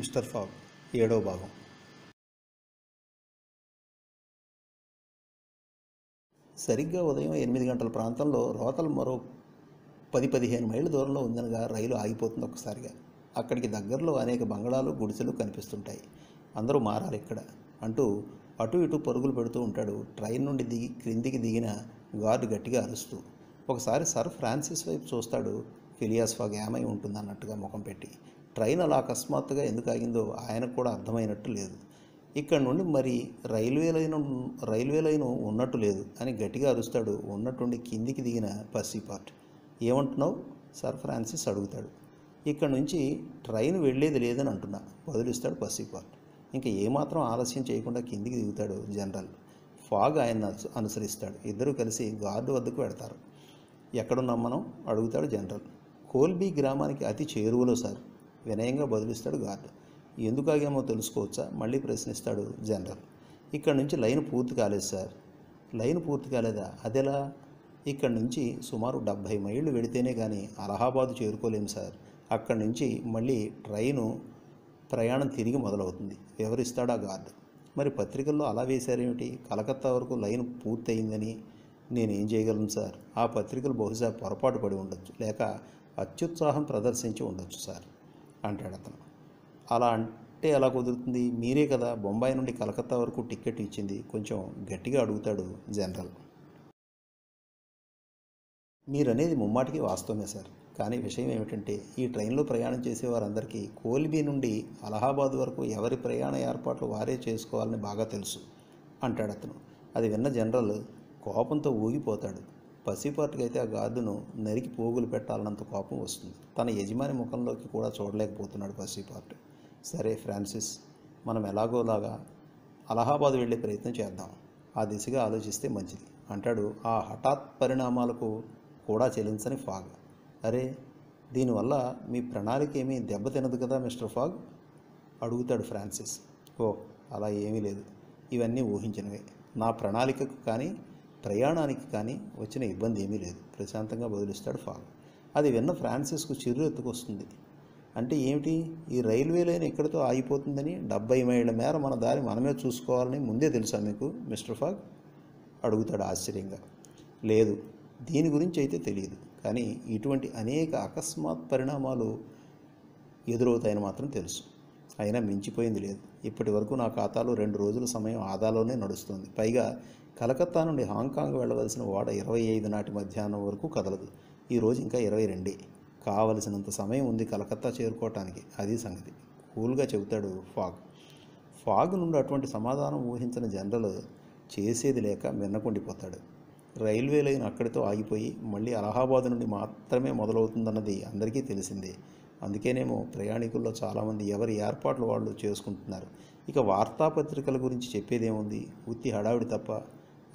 Mister fog ఏడో భాగం. సరిగ్గా ఉదయం ఎనిమిది గంటల ప్రాంతంలో రోతలు మరో పది పదిహేను మైళ్ళ దూరంలో ఉందనగా రైలు ఆగిపోతుంది ఒక్కసారిగా. అక్కడికి దగ్గరలో అనేక బంగళాలు గుడిసెలు కనిపిస్తుంటాయి. అందరూ మారాలి ఇక్కడ అంటూ అటు ఇటు పరుగులు పెడుతూ ఉంటాడు. ట్రైన్ నుండి దిగి క్రిందికి దిగిన గార్డు గట్టిగా అరుస్తూ ఒకసారి సర్ ఫ్రాన్సిస్ వైపు చూస్తాడు ఫిలియాస్ ఫాగ్ ఏమై ఉంటుంది అన్నట్టుగా ముఖం పెట్టి. ట్రైన్ అలా అకస్మాత్తుగా ఎందుకు ఆగిందో ఆయనకు కూడా అర్థమైనట్టు లేదు. ఇక్కడ నుండి మరి రైల్వే లైన్ రైల్వే లైన్ ఉన్నట్టు లేదు. అని గట్టిగా అరుస్తాడు ఉన్నట్టుండి కిందికి దిగిన పర్సీపార్ట్ ఏమంటున్నావు? సర్ ఫ్రాన్సిస్ అడుగుతాడు. ఇక్కడ నుంచి ట్రైన్ వెళ్ళేది లేదని అంటున్నా. బదులిస్తాడు పర్సీపార్ట్ ఇంకా ఏమాత్రం ఆలస్యం చేయకుండా కిందికి దిగుతాడు జనరల్. ఫాగ్ ఆయన అనుసరిస్తాడు. ఇద్దరూ కలిసి గార్డు వద్దకు పెడతారు ఎక్కడున్నాం మనం? అడుగుతాడు జనరల్. కోల్బీ గ్రామానికి అతి చేరువలో సార్. వినయంగా బదులిస్తాడు గార్డు ఎందుకు ఆగామో తెలుసుకోవచ్చా? మళ్ళీ ప్రశ్నిస్తాడు జనరల్. ఇక్కడ నుంచి లైన్ పూర్తి కాలేదు సార్. లైన్ పూర్తి కాలేదా? అదెలా? ఇక్కడ నుంచి సుమారు డెబ్భై మైళ్ళు వెడితేనే కానీ అలహాబాదు చేరుకోలేము సార్. అక్కడి నుంచి మళ్ళీ ట్రైను ప్రయాణం తిరిగి మొదలవుతుంది. వివరిస్తాడు ఆ గార్డు మరి పత్రికల్లో అలా వేశారేమిటి? కలకత్తా వరకు లైన్ పూర్తయిందని నేనేం చేయగలను సార్? ఆ పత్రికలు బహుశా పొరపాటు పడి ఉండొచ్చు లేక అత్యుత్సాహం ప్రదర్శించి ఉండొచ్చు సార్. అంటాడు అతను. అలా అంటే ఎలా కుదురుతుంది? మీరే కదా బొంబాయి నుండి కలకత్తా వరకు టికెట్ ఇచ్చింది. కొంచెం గట్టిగా అడుగుతాడు జనరల్. మీరనేది ముమ్మాటికి వాస్తవమే సార్. కానీ విషయం ఏమిటంటే ఈ ట్రైన్లో ప్రయాణం చేసే వారందరికీ కోల్బీ నుండి అలహాబాద్ వరకు ఎవరి ప్రయాణ ఏర్పాట్లు వారే చేసుకోవాలని బాగా తెలుసు అంటాడు అతను. అది విన్న జనరల్ కోపంతో ఊగిపోతాడు. పసిపాటుకైతే ఆ గార్డును నరికి పోగులు పెట్టాలన్నంత కోపం వస్తుంది. తన యజమాని ముఖంలోకి కూడా చూడలేకపోతున్నాడు పసిపాటు. సరే ఫ్రాన్సిస్ మనం ఎలాగోలాగా అలహాబాద్ వెళ్ళే ప్రయత్నం చేద్దాం. ఆ దిశగా ఆలోచిస్తే మంచిది. అంటాడు. ఆ హఠాత్ పరిణామాలకు కూడా చెల్లించని ఫాగ్. అరే దీనివల్ల మీ ప్రణాళిక ఏమీ దెబ్బతినదు కదా మిస్టర్ ఫాగ్? అడుగుతాడు ఫ్రాన్సిస్. ఓ అలా ఏమీ లేదు. ఇవన్నీ ఊహించినవే. నా ప్రణాళికకు కానీ ప్రయాణానికి కానీ వచ్చిన ఇబ్బంది ఏమీ లేదు. ప్రశాంతంగా బదిలిస్తాడు ఫాగ్. అది విన్న ఫ్రాన్సిస్కు చిరు ఎత్తుకొస్తుంది. అంటే ఏమిటి? ఈ రైల్వే లైన్ ఇక్కడితో ఆగిపోతుందని డెబ్బై మైళ్ళ మేర మన దారి మనమే చూసుకోవాలని ముందే తెలుసా మీకు మిస్టర్ ఫాగ్? అడుగుతాడు ఆశ్చర్యంగా. లేదు దీని గురించి అయితే తెలియదు. కానీ ఇటువంటి అనేక అకస్మాత్ పరిణామాలు ఎదురవుతాయని మాత్రం తెలుసు. అయినా మించిపోయింది లేదు. ఇప్పటి వరకు నా ఖాతాలో రెండు రోజుల సమయం ఆదాలోనే నడుస్తుంది. పైగా కలకత్తా నుండి హాంకాంగ్ వెళ్ళవలసిన ఓడ ఇరవై ఐదు నాటి మధ్యాహ్నం వరకు కదలదు. ఈ రోజు ఇంకా ఇరవై రెండే. కావలసినంత సమయం ఉంది కలకత్తా చేరుకోవటానికి. అది సంగతి. కూల్గా చెబుతాడు ఫాగ్. ఫాగ్ నుండి అటువంటి సమాధానం ఊహించిన జనరల్ చేసేది లేక మిన్నకుండిపోతాడు. రైల్వే లైన్ అక్కడితో ఆగిపోయి మళ్ళీ అలహాబాద్ నుండి మాత్రమే మొదలవుతుందన్నది అందరికీ తెలిసిందే. అందుకేనేమో ప్రయాణికుల్లో చాలామంది ఎవరి ఏర్పాట్లు వాళ్ళు చేసుకుంటున్నారు. ఇక వార్తాపత్రికల గురించి చెప్పేదేముంది? ఉత్తి హడావిడి తప్ప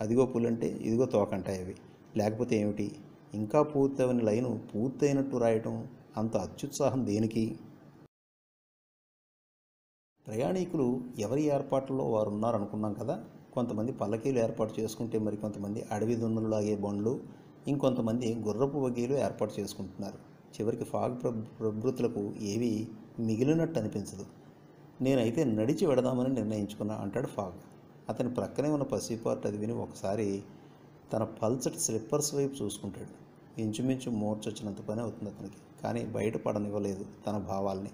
అదిగో పులంటే ఇదిగో తోకంటాయి అవి. లేకపోతే ఏమిటి? ఇంకా పూర్తవని లైను పూర్తయినట్టు రాయటం అంత అత్యుత్సాహం దేనికి? ప్రయాణికులు ఎవరి ఏర్పాట్లలో వారు ఉన్నారనుకున్నాం కదా? కొంతమంది పల్లకీలు ఏర్పాటు చేసుకుంటే మరి కొంతమంది అడవి దున్నులు లాగే బండ్లు ఇంకొంతమంది గుర్రపు వగీలు ఏర్పాటు చేసుకుంటున్నారు. చివరికి ఫాగ్ ప్రభృతులకు ఏవి మిగిలినట్టు అనిపించదు. నేనైతే నడిచి వెడదామని నిర్ణయించుకున్నా అంటాడు ఫాగ్. అతని ప్రక్కనే ఉన్న పసిపార్ట్ అది విని ఒకసారి తన పల్చటి స్లిప్పర్స్ వైపు చూసుకుంటాడు. ఇంచుమించు మూర్చొచ్చినంత పని అవుతుంది అతనికి. కానీ బయట పడనివ్వలేదు తన భావాల్ని.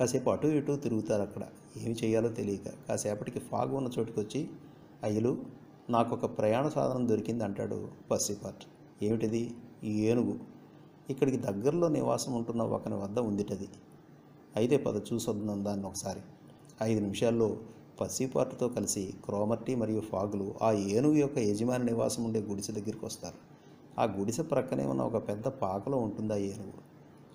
కాసేపు అటు ఇటు తిరుగుతారు అక్కడ. ఏమి చేయాలో తెలియక కాసేపటికి ఫాగ్ ఉన్న చోటుకి వచ్చి అయ్యలు నాకు ఒక ప్రయాణ సాధనం దొరికింది అంటాడు పసిపార్ట్ ఏమిటిది? ఈ ఏనుగు. ఇక్కడికి దగ్గరలో నివాసం ఉంటున్న ఒకని వద్ద ఉందిటది. అయితే పద చూసొద్దాం దాన్ని ఒకసారి. ఐదు నిమిషాల్లో పసిపాటుతో కలిసి క్రోమర్టీ మరియు ఫాగులు ఆ ఏనుగు యొక్క యజమాని నివాసం ఉండే గుడిసె దగ్గరికి వస్తారు. ఆ గుడిసె ప్రక్కనే ఉన్న ఒక పెద్ద పాకలో ఉంటుంది ఆ ఏనుగు.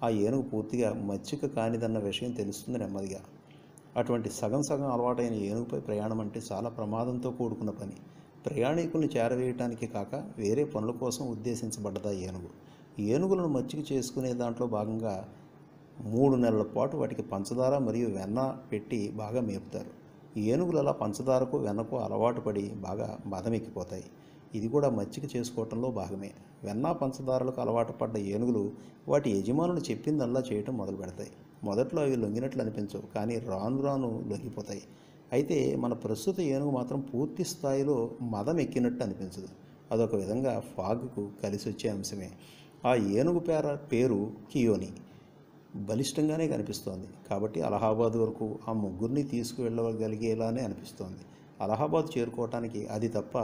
ఆ ఏనుగు పూర్తిగా మచ్చిక కానిదన్న విషయం తెలుస్తుంది నెమ్మదిగా. అటువంటి సగం సగం అలవాటైన ఏనుగుపై ప్రయాణం అంటే చాలా ప్రమాదంతో కూడుకున్న పని. ప్రయాణికుల్ని చేరవేయటానికి కాక వేరే పనుల కోసం ఉద్దేశించబడ్డదా ఏనుగు? ఏనుగులను మచ్చిక చేసుకునే దాంట్లో భాగంగా మూడు నెలల పాటు వాటికి పంచదార మరియు వెన్న పెట్టి బాగా మేపుతారు. ఏనుగులు అలా పంచదారకు వెన్నకు అలవాటు పడి బాగా బాధమెక్కిపోతాయి. ఇది కూడా మచ్చిక చేసుకోవటంలో భాగమే. వెన్న పంచదారలకు అలవాటు పడ్డ ఏనుగులు వాటి యజమానులు చెప్పిందల్లా చేయటం మొదలు పెడతాయి. మొదట్లో అవి లొంగినట్లు అనిపించవు కానీ రాను రాను లొంగిపోతాయి. అయితే మన ప్రస్తుత ఏనుగు మాత్రం పూర్తి స్థాయిలో మదం ఎక్కినట్టు అనిపించదు. అదొక విధంగా ఫాగ్కు కలిసి వచ్చే అంశమే. ఆ ఏనుగు పేర పేరు కియోని. బలిష్టంగానే కనిపిస్తోంది. కాబట్టి అలహాబాద్ వరకు ఆ ముగ్గురిని తీసుకువెళ్ళగలిగేలానే అనిపిస్తోంది. అలహాబాద్ చేరుకోవటానికి అది తప్ప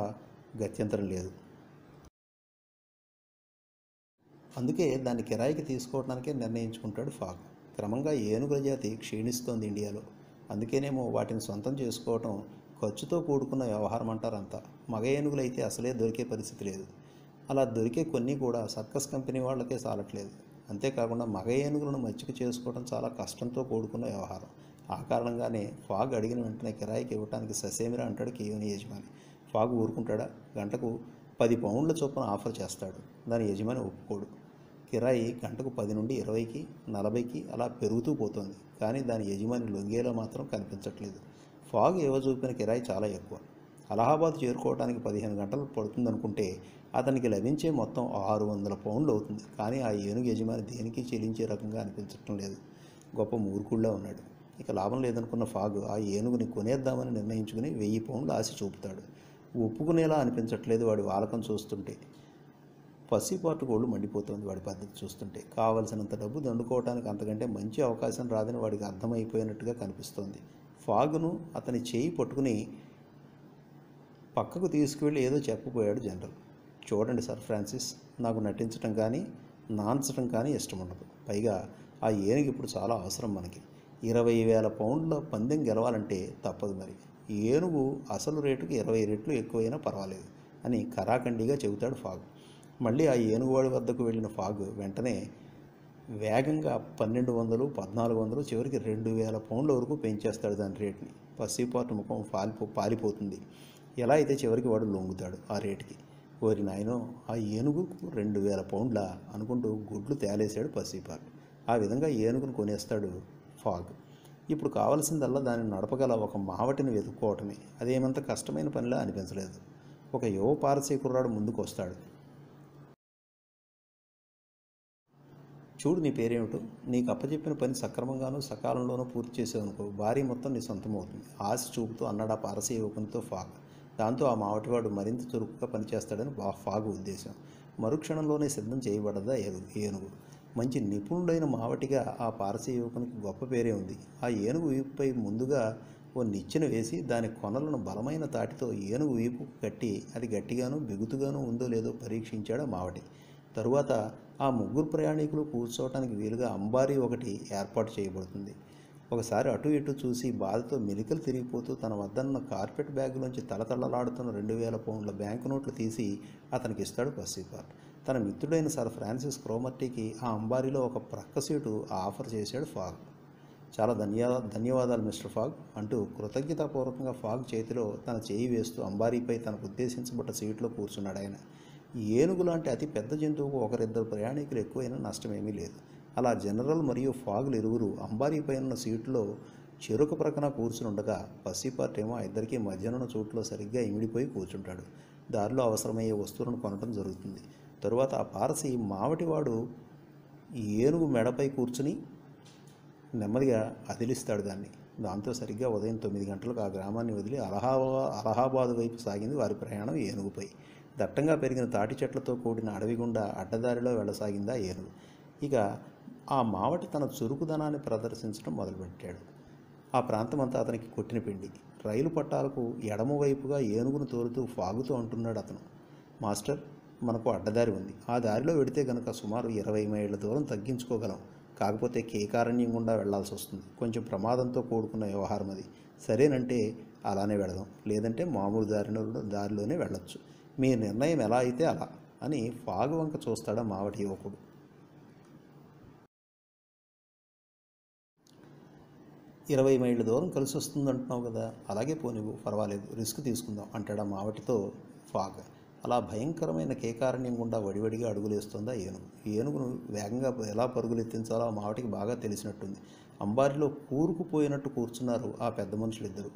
గత్యంతరం లేదు. అందుకే దాన్ని కిరాయికి తీసుకోవడానికే నిర్ణయించుకుంటాడు ఫాగ్. క్రమంగా ఏనుగుల జాతి క్షీణిస్తోంది ఇండియాలో. అందుకేనేమో వాటిని సొంతం చేసుకోవటం ఖర్చుతో కూడుకున్న వ్యవహారం అంటారంతా. మగ ఏనుగులు అయితే అసలే దొరికే పరిస్థితి లేదు. అలా దొరికే కొన్ని కూడా సర్కస్ కంపెనీ వాళ్ళకే చాలట్లేదు అంతేకాకుండా మగ ఏనుగులను మచ్చిక చేసుకోవడం చాలా కష్టంతో కూడుకున్న వ్యవహారం. ఆ కారణంగానే ఫాగ్ అడిగిన వెంటనే కిరాయికి ఇవ్వడానికి ససేమిరా అంటాడు కేయోని యజమాని. ఫాగ్ ఊరుకుంటాడా? గంటకు పది పౌండ్ల చొప్పున ఆఫర్ చేస్తాడు. దాని యజమాని ఒప్పుకోడు. కిరాయి గంటకు పది నుండి ఇరవైకి నలభైకి అలా పెరుగుతూ పోతుంది. కానీ దాని యజమాని లొంగేలో మాత్రం కనిపించట్లేదు. ఫాగ్ చూపిన కిరాయి చాలా ఎక్కువ. అలహాబాద్ చేరుకోవడానికి పదిహేను గంటలు పడుతుందనుకుంటే అతనికి లభించే మొత్తం ఆరు వందల పౌండ్లు అవుతుంది. కానీ ఆ ఏనుగు యజమాని దేనికి చెల్లించే రకంగా అనిపించటం లేదు. గొప్ప మూర్ఖుళ్ళ ఉన్నాడు. ఇక లాభం లేదనుకున్న ఫాగ్ ఆ ఏనుగుని కొనేద్దామని నిర్ణయించుకుని వెయ్యి పౌండ్లు ఆశ చూపుతాడు. ఒప్పుకునేలా అనిపించట్లేదు వాడి వాలకం చూస్తుంటే. పసిపాటు గోళ్ళు మండిపోతుంది వాడి పద్ధతి చూస్తుంటే. కావలసినంత డబ్బు దండుకోవడానికి అంతకంటే మంచి అవకాశం రాదని వాడికి అర్థమైపోయినట్టుగా కనిపిస్తోంది. ఫాగును అతని చేయి పట్టుకుని పక్కకు తీసుకువెళ్ళి ఏదో చెప్పబోయాడు జనరల్. చూడండి సార్ ఫ్రాన్సిస్ నాకు నటించడం కానీ నాన్చడం కానీ ఇష్టం ఉండదు. పైగా ఆ ఏనుగు ఇప్పుడు చాలా అవసరం మనకి. ఇరవై వేల పౌండ్ల పందెం గెలవాలంటే తప్పదు మరి. ఏనుగు అసలు రేటుకి ఇరవై రెట్లు ఎక్కువైనా పర్వాలేదు అని కరాఖండిగా చెబుతాడు ఫాగ్. మళ్ళీ ఆ ఏనుగువాడి వద్దకు వెళ్ళిన ఫాగ్ వెంటనే వేగంగా పన్నెండు వందలు పద్నాలుగు వందలు చివరికి రెండు వేల పౌండ్ల వరకు పెంచేస్తాడు దాని రేట్ని. పసిపాటు ముఖం పాలిపో పాలిపోతుంది. ఎలా అయితే చివరికి వాడు లొంగుతాడు ఆ రేటుకి. ఓరి నాయనో ఆ ఏనుగుకు రెండు వేల పౌండ్ల అనుకుంటూ గుడ్లు తేలేశాడు పసిపాలు ఆ విధంగా ఏనుగును కొనేస్తాడు ఫాగ్. ఇప్పుడు కావలసిందల్లా దాన్ని నడపగల ఒక మావటిని వెతుక్కోవటమే. అదేమంత కష్టమైన పనిలా అనిపించలేదు. ఒక యువ పారసీ కుర్రాడు ముందుకు వస్తాడు చూడు నీ పేరేమిటో? నీకు అప్పచెప్పిన పని సక్రమంగానూ సకాలంలోనూ పూర్తి చేసేవనుకో భారీ మొత్తం నీ సొంతం అవుతుంది ఆశ చూపుతూ అన్నాడు ఆ పారసీ యువకునితో ఫాగ్. దాంతో ఆ మావటివాడు మరింత చురుకుగా పనిచేస్తాడని బా ఫాగు ఉద్దేశం. మరుక్షణంలోనే సిద్ధం చేయబడదా ఏనుగు ఏనుగు. మంచి నిపుణుడైన మావటిగా ఆ పారసీ యువకునికి గొప్ప పేరే ఉంది. ఆ ఏనుగు వీపుపై ముందుగా ఓ నిచ్చెన వేసి దాని కొనలను బలమైన తాటితో ఏనుగు వీపు కట్టి అది గట్టిగాను బిగుతుగాను ఉందో లేదో పరీక్షించాడు ఆ మావటి. తరువాత ఆ ముగ్గురు ప్రయాణికులు కూర్చోవటానికి వీలుగా అంబారీ ఒకటి ఏర్పాటు చేయబడుతుంది. ఒకసారి అటు ఇటు చూసి బాధతో మెలికలు తిరిగిపోతూ తన వద్దన్న కార్పెట్ బ్యాగులోంచి తలతళలాడుతున్న రెండు వేల పౌండ్ల బ్యాంకు నోట్లు తీసి అతనికి ఇస్తాడు పసిపాల్ తన మిత్రుడైన సర్ ఫ్రాన్సిస్ క్రోమర్టీకి ఆ అంబారీలో ఒక ప్రక్క సీటు ఆఫర్ చేశాడు ఫాగ్. చాలా ధన్యవాద ధన్యవాదాలు మిస్టర్ ఫాగ్ అంటూ కృతజ్ఞతాపూర్వకంగా ఫాగ్ చేతిలో తన చేయి వేస్తూ అంబారీపై తనకు ఉద్దేశించబడ్డ సీట్లో కూర్చున్నాడు ఆయన. ఏనుగు లాంటి అతి పెద్ద జంతువుకు ఒకరిద్దరు ప్రయాణికులు ఎక్కువైనా నష్టమేమీ లేదు. అలా జనరల్ మరియు ఫాగులు ఇరువురు అంబారీపై ఉన్న సీట్లో చెరుకు ప్రక్కన కూర్చుని ఉండగా పసిపార్ట్ ఏమో ఇద్దరికీ మధ్యాహ్నం చోట్లో సరిగ్గా ఇమిడిపోయి కూర్చుంటాడు. దారిలో అవసరమయ్యే వస్తువులను కొనడం జరుగుతుంది. తరువాత ఆ పారసి మావటివాడు ఈ ఏనుగు మెడపై కూర్చుని నెమ్మదిగా అదిలిస్తాడు దాన్ని. దాంతో సరిగ్గా ఉదయం తొమ్మిది గంటలకు ఆ గ్రామాన్ని వదిలి అలహాబా అలహాబాద్ వైపు సాగింది వారి ప్రయాణం ఏనుగుపై. దట్టంగా పెరిగిన తాటి చెట్లతో కూడిన అడవి గుండా అడ్డదారిలో వెళ్ళసాగిందా ఏనుగు. ఇక ఆ మావటి తన చురుకుదనాన్ని ప్రదర్శించడం మొదలుపెట్టాడు. ఆ ప్రాంతమంతా అతనికి కొట్టిన పిండి. రైలు పట్టాలకు ఎడమవైపుగా ఏనుగును తోలుతూ ఫాగుతూ అంటున్నాడు అతను. మాస్టర్ మనకు అడ్డదారి ఉంది. ఆ దారిలో వెడితే గనుక సుమారు ఇరవై మైళ్ళ దూరం తగ్గించుకోగలం. కాకపోతే కేకారణ్యం గుండా వెళ్ళాల్సి వస్తుంది. కొంచెం ప్రమాదంతో కూడుకున్న వ్యవహారం అది. సరేనంటే అలానే వెళదాం. లేదంటే మామూలు దారిలో దారిలోనే వెళ్ళొచ్చు. మీ నిర్ణయం ఎలా అయితే అలా అని ఫాగు వంక చూస్తాడా మావటి యువకుడు. ఇరవై మైళ్ళ దూరం కలిసి వస్తుంది అంటున్నావు కదా అలాగే పోనివ్వు పర్వాలేదు రిస్క్ తీసుకుందాం అంటాడా మావటితో ఫాగ్. అలా భయంకరమైన కేకారణ్యం గుండా వడివడిగా అడుగులేస్తుందా ఏనుగు. ఏనుగును వేగంగా ఎలా పరుగులు ఎత్తించాలో ఆ మావటికి బాగా తెలిసినట్టుంది. అంబారిలో కూరుకుపోయినట్టు కూర్చున్నారు ఆ పెద్ద మనుషులిద్దరు.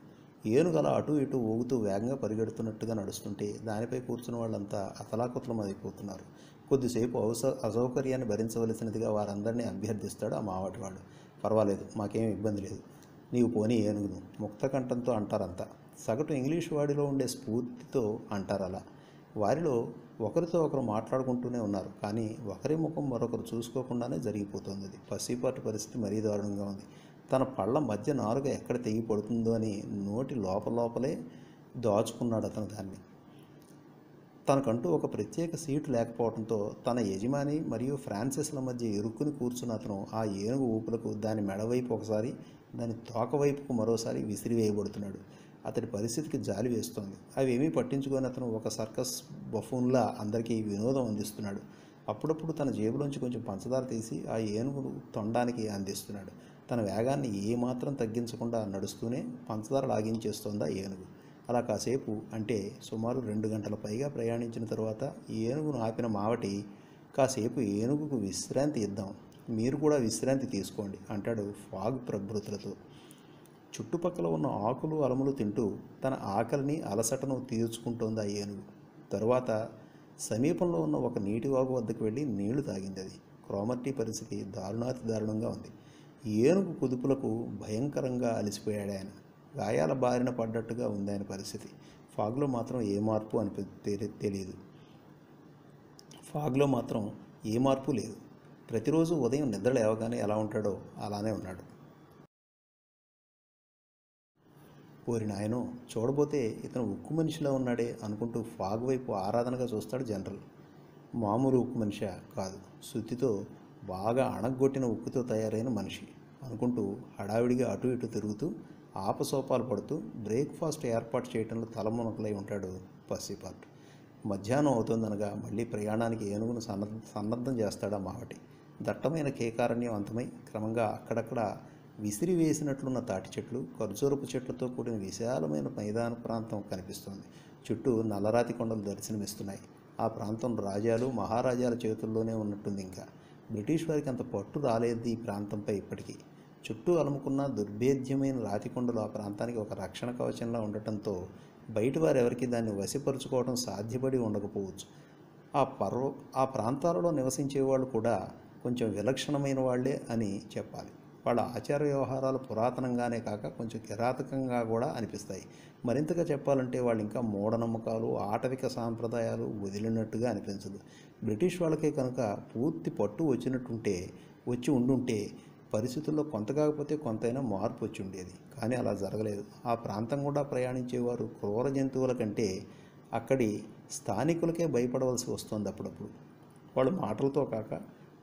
ఏనుగు అలా అటు ఇటు ఊగుతూ వేగంగా పరిగెడుతున్నట్టుగా నడుస్తుంటే దానిపై కూర్చున్న వాళ్ళంతా అతలాకుతలం అయిపోతున్నారు. కొద్దిసేపు అవస అసౌకర్యాన్ని భరించవలసినదిగా వారందరినీ అభ్యర్థిస్తాడు ఆ మావటివాడు పర్వాలేదు మాకేం ఇబ్బంది లేదు. నీవు పోనీ ఏనుగును. ముక్తకంఠంతో అంటారంతా. సగటు ఇంగ్లీష్ వాడిలో ఉండే స్ఫూర్తితో అంటారు అలా వారిలో ఒకరితో ఒకరు మాట్లాడుకుంటూనే ఉన్నారు. కానీ ఒకరి ముఖం మరొకరు చూసుకోకుండానే జరిగిపోతుంది అది పసిపాటి పరిస్థితి మరీ దారుణంగా ఉంది. తన పళ్ళ మధ్య నాలుగ ఎక్కడ తెగి పడుతుందో అని నోటి లోపల లోపలే దాచుకున్నాడు అతను దాన్ని. తనకంటూ ఒక ప్రత్యేక సీటు లేకపోవడంతో తన యజమాని మరియు ఫ్రాన్సిస్ల మధ్య ఇరుక్కుని కూర్చున్న అతను ఆ ఏనుగు ఊపులకు దాని మెడవైపు ఒకసారి దాని తోక వైపుకు మరోసారి విసిరివేయబడుతున్నాడు. అతడి పరిస్థితికి జాలి వేస్తోంది. అవి ఏమీ పట్టించుకొని అతను ఒక సర్కస్ బఫూన్లా అందరికీ వినోదం అందిస్తున్నాడు. అప్పుడప్పుడు తన జేబులోంచి కొంచెం పంచదార తీసి ఆ ఏనుగును తొండానికి అందిస్తున్నాడు. తన వేగాన్ని ఏమాత్రం తగ్గించకుండా నడుస్తూనే పంచదార లాగించేస్తోంది ఆ ఏనుగు. అలా కాసేపు అంటే సుమారు రెండు గంటల పైగా ప్రయాణించిన తర్వాత ఏనుగును ఆపిన మావటి కాసేపు ఏనుగుకు విశ్రాంతి ఇద్దాం మీరు కూడా విశ్రాంతి తీసుకోండి అంటాడు ఫాగ్ ప్రభృతులతో. చుట్టుపక్కల ఉన్న ఆకులు అలములు తింటూ తన ఆకలిని అలసటను తీర్చుకుంటోంది ఆ ఏనుగు. తరువాత సమీపంలో ఉన్న ఒక నీటి వాగు వద్దకు వెళ్ళి నీళ్ళు తాగింది అది. క్రోమర్టీ పరిస్థితి దారుణాతి దారుణంగా ఉంది. ఏనుగు కుదుపులకు భయంకరంగా అలసిపోయాడు ఆయన. గాయాల బారిన పడ్డట్టుగా ఉంది ఆయన పరిస్థితి. ఫాగ్లో మాత్రం ఏ మార్పు అని తెలియదు ఫాగ్లో మాత్రం ఏ మార్పు లేదు. ప్రతిరోజు ఉదయం నిద్ర లేవగానే ఎలా ఉంటాడో అలానే ఉన్నాడు. ఓరి నాయనో చూడబోతే ఇతను ఉక్కు మనిషిలా ఉన్నాడే అనుకుంటూ ఫాగ్ వైపు ఆరాధనగా చూస్తాడు జనరల్. మామూలు ఉక్కు మనిషి కాదు. శుద్ధితో బాగా అణగొట్టిన ఉక్కుతో తయారైన మనిషి అనుకుంటూ హడావిడిగా అటు ఇటు తిరుగుతూ ఆపసోపాలు పడుతూ బ్రేక్ఫాస్ట్ ఏర్పాటు చేయడంలో తలమునకలై ఉంటాడు పసిపాటు మధ్యాహ్నం అవుతుందనగా మళ్ళీ ప్రయాణానికి ఏనుగును సన్నద్ధ సన్నద్ధం చేస్తాడా మావటి. దట్టమైన కేకారణ్యం అంతమై క్రమంగా అక్కడక్కడ విసిరి వేసినట్లున్న తాటి చెట్లు ఖర్జూరపు చెట్లతో కూడిన విశాలమైన మైదాన ప్రాంతం కనిపిస్తోంది. చుట్టూ నల్లరాతి కొండలు దర్శనమిస్తున్నాయి. ఆ ప్రాంతం రాజాలు మహారాజాల చేతుల్లోనే ఉన్నట్టుంది ఇంకా. బ్రిటిష్ వారికి అంత పట్టు రాలేదు ఈ ప్రాంతంపై ఇప్పటికీ. చుట్టూ అలుముకున్న దుర్భేద్యమైన రాతికొండలు ఆ ప్రాంతానికి ఒక రక్షణ కవచంలా ఉండటంతో బయట వారు ఎవరికి దాన్ని వశపరుచుకోవడం సాధ్యపడి ఉండకపోవచ్చు. ఆ పర్వ ఆ ప్రాంతాలలో నివసించే వాళ్ళు కూడా కొంచెం విలక్షణమైన వాళ్ళే అని చెప్పాలి. వాళ్ళ ఆచార వ్యవహారాలు పురాతనంగానే కాక కొంచెం కిరాతకంగా కూడా అనిపిస్తాయి. మరింతగా చెప్పాలంటే వాళ్ళు ఇంకా మూఢనమ్మకాలు ఆటవిక సాంప్రదాయాలు వదిలినట్టుగా అనిపించదు. బ్రిటిష్ వాళ్ళకే కనుక పూర్తి పట్టు వచ్చినట్టుంటే వచ్చి ఉండుంటే పరిస్థితుల్లో కొంత కాకపోతే కొంతైనా మార్పు వచ్చి ఉండేది. కానీ అలా జరగలేదు. ఆ ప్రాంతం కూడా ప్రయాణించేవారు క్రూర జంతువుల కంటే అక్కడి స్థానికులకే భయపడవలసి వస్తుంది అప్పుడప్పుడు. వాళ్ళు మాటలతో కాక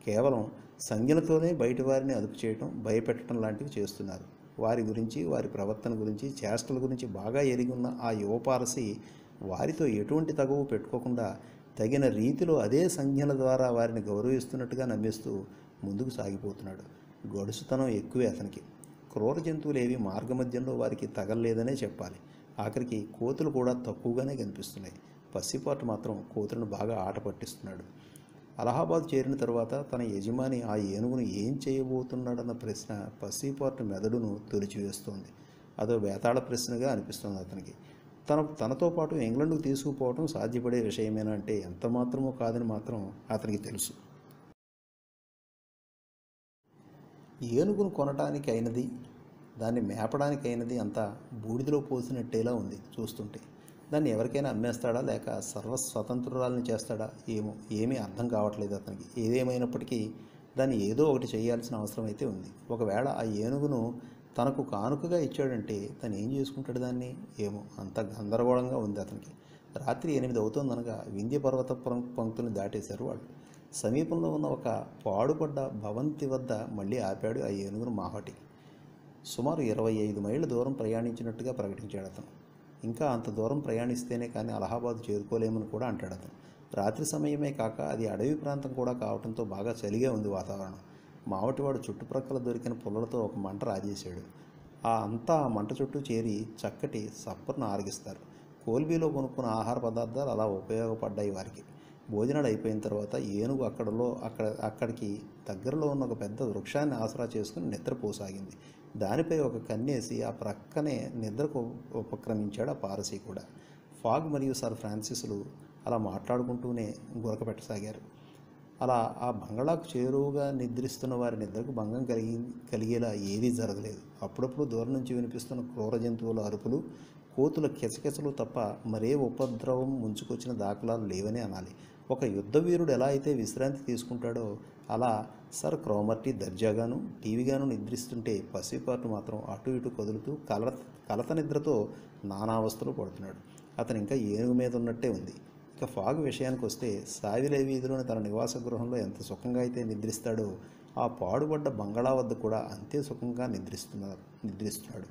కేవలం సంజ్ఞలతోనే బయటి వారిని అదుపు చేయటం భయపెట్టడం లాంటివి చేస్తున్నారు. వారి గురించి వారి ప్రవర్తన గురించి చేష్టల గురించి బాగా ఎరిగి ఉన్న ఆ యువపారసి వారితో ఎటువంటి తగువు పెట్టుకోకుండా తగిన రీతిలో అదే సంజ్ఞల ద్వారా వారిని గౌరవిస్తున్నట్టుగా నమ్మిస్తూ ముందుకు సాగిపోతున్నాడు. గడుసుతనం ఎక్కువే అతనికి. క్రూర జంతువులు ఏవి మార్గమధ్యంలో వారికి తగలలేదనే చెప్పాలి. ఆఖరికి కోతులు కూడా తక్కువగానే కనిపిస్తున్నాయి. పసిపాటు మాత్రం కోతులను బాగా ఆట పట్టిస్తున్నాడు. అలహాబాద్ చేరిన తర్వాత తన యజమాని ఆ ఏనుగును ఏం చేయబోతున్నాడన్న ప్రశ్న పసిపాటు మెదడును తొలిచివేస్తోంది అదో వేతాళ ప్రశ్నగా అనిపిస్తుంది అతనికి. తన తనతో పాటు ఇంగ్లండ్కు తీసుకుపోవడం సాధ్యపడే విషయమేనా అంటే ఎంత మాత్రమో కాదని మాత్రం అతనికి తెలుసు. ఏనుగును కొనటానికి అయినది దాన్ని మేపడానికి అయినది అంతా బూడిదలో పోసినట్టేలా ఉంది చూస్తుంటే. దాన్ని ఎవరికైనా అమ్మేస్తాడా? లేక సర్వస్వతంత్రురాలని చేస్తాడా? ఏమో ఏమీ అర్థం కావట్లేదు అతనికి. ఏదేమైనప్పటికీ దాన్ని ఏదో ఒకటి చేయాల్సిన అవసరం అయితే ఉంది. ఒకవేళ ఆ ఏనుగును తనకు కానుకగా ఇచ్చాడంటే తను ఏం చేసుకుంటాడు దాన్ని? ఏమో అంత గందరగోళంగా ఉంది అతనికి. రాత్రి ఎనిమిది అవుతుందనగా వింధ్య పర్వత పం- పంక్తుల్ని దాటేశారు వాళ్ళు. సమీపంలో ఉన్న ఒక పాడుపడ్డ భవంతి వద్ద మళ్ళీ ఆపాడు ఆ ఏనుగును మాహటి. సుమారు ఇరవై ఐదు మైళ్ళ దూరం ప్రయాణించినట్టుగా ప్రకటించాడు అతను. ఇంకా అంత దూరం ప్రయాణిస్తేనే కానీ అలహాబాద్ చేరుకోలేమని కూడా అంటాడు అతను. రాత్రి సమయమే కాక అది అడవి ప్రాంతం కూడా కావడంతో బాగా చలిగా ఉంది వాతావరణం. మావటివాడు చుట్టుప్రక్కల దొరికిన పుల్లలతో ఒక మంట రాజేశాడు. ఆ అంతా ఆ మంట చుట్టూ చేరి చక్కటి సప్పర్ను ఆరగిస్తారు. కోల్బీలో కొనుక్కున్న ఆహార పదార్థాలు అలా ఉపయోగపడ్డాయి వారికి. భోజనాలు అయిపోయిన తర్వాత ఏనుగు అక్కడలో అక్కడ అక్కడికి దగ్గరలో ఉన్న ఒక పెద్ద వృక్షాన్ని ఆసరా చేసుకుని నిద్రపోసాగింది. దానిపై ఒక కన్నేసి ఆ ప్రక్కనే నిద్రకు ఉపక్రమించాడు ఆ పారసీ కూడా. ఫాగ్ మరియు సర్ ఫ్రాన్సిస్లు అలా మాట్లాడుకుంటూనే గురకపెట్టసాగారు అలా ఆ బంగళాకు చేరువుగా నిద్రిస్తున్న వారి నిద్రకు భంగం కలిగి కలిగేలా ఏదీ జరగలేదు. అప్పుడప్పుడు దూరం నుంచి వినిపిస్తున్న క్రూర జంతువుల అరుపులు కోతుల కిచకిచలు తప్ప మరే ఉపద్రవం ముంచుకొచ్చిన దాఖలాలు లేవని అనాలి. ఒక యుద్ధవీరుడు ఎలా అయితే విశ్రాంతి తీసుకుంటాడో అలా సర్ క్రోమర్టీ దర్జాగాను టీవీగాను నిద్రిస్తుంటే పసిపాటు మాత్రం అటు ఇటు కదులుతూ కలత కలత నిద్రతో నానావస్థలు పడుతున్నాడు. అతను ఇంకా ఏనుగు మీద ఉన్నట్టే ఉంది. ఇక ఫాగ్ విషయానికి వస్తే సావిలే వీధిలోని తన నివాస గృహంలో ఎంత సుఖంగా అయితే నిద్రిస్తాడో ఆ పాడుపడ్డ బంగళా వద్ద కూడా అంతే సుఖంగా నిద్రిస్తున్నారు నిద్రిస్తున్నాడు.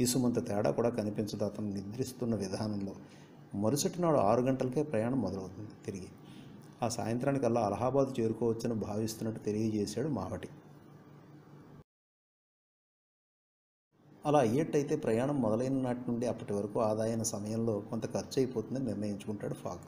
ఇసుమంత తేడా కూడా కనిపించదు. అతను నిద్రిస్తున్న విధానంలో మరుసటి నాడు ఆరు గంటలకే ప్రయాణం మొదలవుతుంది తిరిగి. ఆ సాయంత్రానికల్లా అలహాబాద్ చేరుకోవచ్చని భావిస్తున్నట్టు తెలియజేశాడు మావటి. అలా అయ్యేట్టయితే ప్రయాణం మొదలైన నాటి నుండి అప్పటి వరకు ఆదాయన సమయంలో కొంత ఖర్చు అయిపోతుందని నిర్ణయించుకుంటాడు ఫాగ్.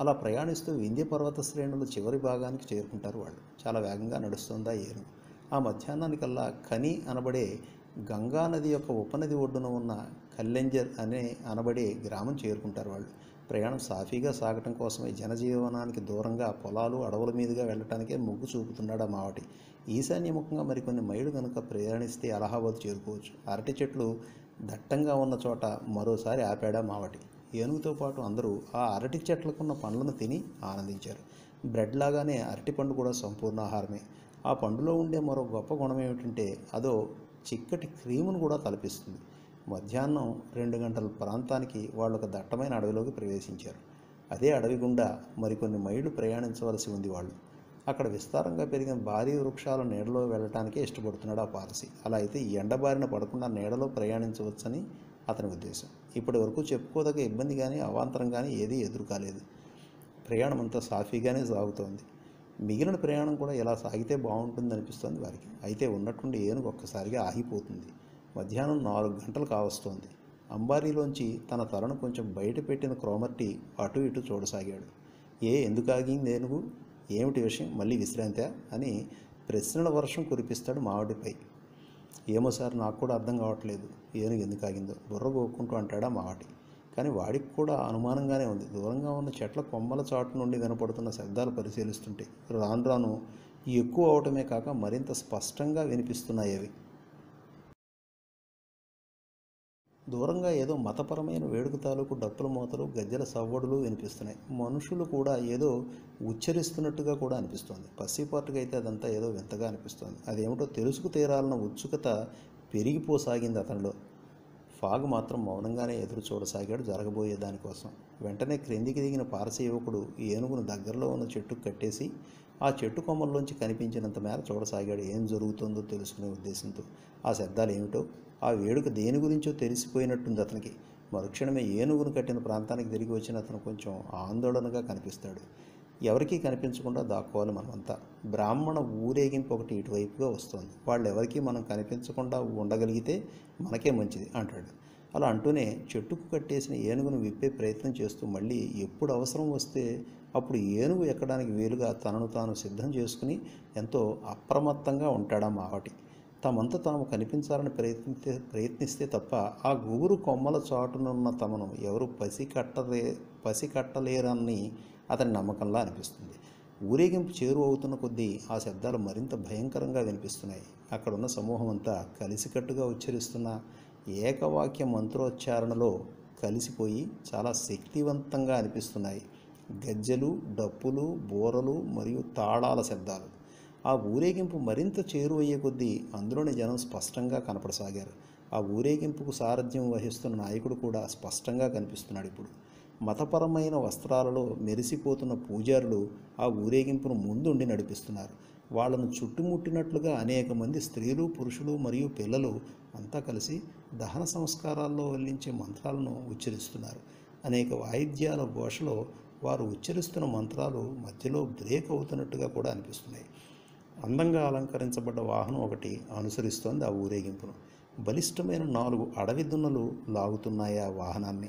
అలా ప్రయాణిస్తూ వింధ్య పర్వత శ్రేణుల చివరి భాగానికి చేరుకుంటారు వాళ్ళు. చాలా వేగంగా నడుస్తుందా ఏను. ఆ మధ్యాహ్నానికల్లా ఖని అనబడే గంగా నది యొక్క ఉపనది ఒడ్డున ఉన్న కల్లెంజర్ అనే అనబడే గ్రామం చేరుకుంటారు వాళ్ళు. ప్రయాణం సాఫీగా సాగటం కోసమే జనజీవనానికి దూరంగా పొలాలు అడవుల మీదుగా వెళ్ళటానికే మొగ్గు చూపుతున్నాడు ఆ మావటి. ఈశాన్యముఖంగా మరికొన్ని మైళ్ళు కనుక ప్రయాణిస్తే అలహాబాద్ చేరుకోవచ్చు. అరటి చెట్లు దట్టంగా ఉన్న చోట మరోసారి ఆపాడా మావటి. ఏనుగుతో పాటు అందరూ ఆ అరటి చెట్లకున్న పండ్లను తిని ఆనందించారు. బ్రెడ్ లాగానే అరటి పండు కూడా సంపూర్ణ ఆహారమే ఆ పండులో ఉండే మరో గొప్ప గుణం ఏమిటంటే అదో చిక్కటి క్రీమును కూడా తలపిస్తుంది. మధ్యాహ్నం రెండు గంటల ప్రాంతానికి వాళ్ళు ఒక దట్టమైన అడవిలోకి ప్రవేశించారు. అదే అడవి గుండా మరికొన్ని మైళ్ళు ప్రయాణించవలసి ఉంది వాళ్ళు. అక్కడ విస్తారంగా పెరిగిన భారీ వృక్షాల నీడలో వెళ్ళటానికే ఇష్టపడుతున్నాడు ఆ పారసి. అలా అయితే ఈ ఎండబారిన పడకుండా నీడలో ప్రయాణించవచ్చని అతని ఉద్దేశం. ఇప్పటి వరకు చెప్పుకోదగ్గ ఇబ్బంది కానీ అవాంతరం కానీ ఏదీ ఎదురు కాలేదు ప్రయాణం అంతా సాఫీగానే సాగుతోంది. మిగిలిన ప్రయాణం కూడా ఇలా సాగితే బాగుంటుంది అనిపిస్తుంది వారికి. అయితే ఉన్నట్టుండి ఏనుగు ఒక్కసారిగా ఆగిపోతుంది. మధ్యాహ్నం నాలుగు గంటలు కావస్తోంది అంబారీలోంచి తన తలను కొంచెం బయట పెట్టిన క్రోమర్టీ అటు ఇటు చూడసాగాడు. ఏ ఎందుకు ఆగింది ఏనుగు? ఏమిటి విషయం? మళ్ళీ విశ్రాంతా? అని ప్రశ్నల వర్షం కురిపిస్తాడు మావిడిపై. ఏమో సార్ నాకు కూడా అర్థం కావట్లేదు. ఏనుగు ఎందుకు ఆగిందో? బుర్ర గోక్కుంటూ అంటాడా మావటి కానీ వాడికి కూడా అనుమానంగానే ఉంది. దూరంగా ఉన్న చెట్ల కొమ్మల చాటు నుండి వినపడుతున్న శబ్దాలు పరిశీలిస్తుంటే రాను రాను ఎక్కువ అవటమే కాక మరింత స్పష్టంగా వినిపిస్తున్నాయి అవి. దూరంగా ఏదో మతపరమైన వేడుక తాలూకు డప్పుల మూతలు గజ్జల సవ్వడులు వినిపిస్తున్నాయి. మనుషులు కూడా ఏదో ఉచ్చరిస్తున్నట్టుగా కూడా అనిపిస్తుంది. పసిపాటుగా అయితే అదంతా ఏదో వింతగా అనిపిస్తుంది. అదేమిటో తెలుసుకు తీరాలన్న ఉత్సుకత పెరిగిపోసాగింది అతనిలో. ఫాగ్ మాత్రం మౌనంగానే ఎదురు చూడసాగాడు జరగబోయే దానికోసం. వెంటనే క్రిందికి దిగిన పారసీ యువకుడు ఏనుగును దగ్గరలో ఉన్న చెట్టుకు కట్టేసి ఆ చెట్టు కొమ్మల్లోంచి కనిపించినంత మేర చూడసాగాడు ఏం జరుగుతుందో తెలుసుకునే ఉద్దేశంతో. ఆ శబ్దాలు ఏమిటో ఆ వేడుక దేని గురించో తెలిసిపోయినట్టుంది అతనికి. మరుక్షణమే ఏనుగును కట్టిన ప్రాంతానికి తిరిగి వచ్చిన అతను కొంచెం ఆందోళనగా కనిపిస్తాడు. ఎవరికీ కనిపించకుండా దాక్కోవాలి మనమంతా. బ్రాహ్మణ ఊరేగింపు ఒకటి ఇటువైపుగా వస్తుంది. వాళ్ళు ఎవరికీ మనం కనిపించకుండా ఉండగలిగితే మనకే మంచిది అంటాడు. అలా అంటూనే చెట్టుకు కట్టేసిన ఏనుగును విప్పే ప్రయత్నం చేస్తూ మళ్ళీ ఎప్పుడు అవసరం వస్తే అప్పుడు ఏనుగు ఎక్కడానికి వీలుగా తనను తాను సిద్ధం చేసుకుని ఎంతో అప్రమత్తంగా ఉంటాడా మావటి. తమంతా తాము కనిపించాలని ప్రయత్నిస్తే ప్రయత్నిస్తే తప్ప ఆ గుగురు కొమ్మల చాటునున్న తమను ఎవరు పసికట్టలే పసికట్టలేరని అతని నమ్మకంలా అనిపిస్తుంది. ఊరేగింపు చేరువ అవుతున్న కొద్దీ ఆ శబ్దాలు మరింత భయంకరంగా వినిపిస్తున్నాయి. అక్కడున్న సమూహం అంతా కలిసికట్టుగా ఉచ్చరిస్తున్న ఏకవాక్య మంత్రోచ్చారణలో కలిసిపోయి చాలా శక్తివంతంగా అనిపిస్తున్నాయి. గజ్జెలు డప్పులు బోరలు మరియు తాళాల శబ్దాలు. ఆ ఊరేగింపు మరింత చేరువయ్యే కొద్దీ అందులోని జనం స్పష్టంగా కనపడసాగారు. ఆ ఊరేగింపుకు సారథ్యం వహిస్తున్న నాయకుడు కూడా స్పష్టంగా కనిపిస్తున్నాడు ఇప్పుడు. మతపరమైన వస్త్రాలలో మెరిసిపోతున్న పూజారులు ఆ ఊరేగింపును ముందుండి నడిపిస్తున్నారు. వాళ్ళను చుట్టుముట్టినట్లుగా అనేక మంది స్త్రీలు పురుషులు మరియు పిల్లలు అంతా కలిసి దహన సంస్కారాల్లో వెల్లించే మంత్రాలను ఉచ్చరిస్తున్నారు. అనేక వాయిద్యాల ఘోషలో వారు ఉచ్చరిస్తున్న మంత్రాలు మధ్యలో బ్రేక్ అవుతున్నట్టుగా కూడా అనిపిస్తున్నాయి. అందంగా అలంకరించబడ్డ వాహనం ఒకటి అనుసరిస్తోంది ఆ ఊరేగింపును. బలిష్టమైన నాలుగు అడవి దున్నలు లాగుతున్నాయి ఆ వాహనాన్ని.